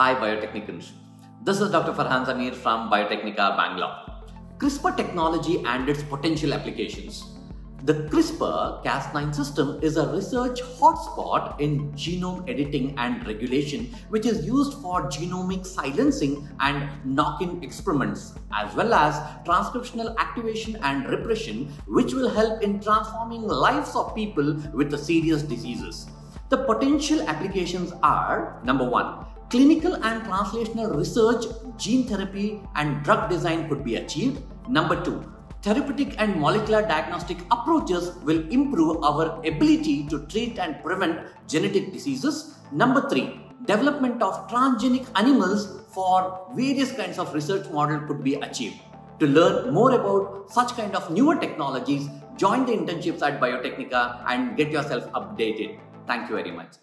Hi Biotecnikans. This is Dr. Farhan Zamir from Biotecnika, Bangalore. CRISPR technology and its potential applications. The CRISPR Cas9 system is a research hotspot in genome editing and regulation, which is used for genomic silencing and knock in experiments, as well as transcriptional activation and repression, which will help in transforming lives of people with serious diseases. The potential applications are number one, clinical and translational research, gene therapy, and drug design could be achieved. Number two, therapeutic and molecular diagnostic approaches will improve our ability to treat and prevent genetic diseases. Number three, development of transgenic animals for various kinds of research model could be achieved. To learn more about such kind of newer technologies, join the internships at Biotecnika and get yourself updated. Thank you very much.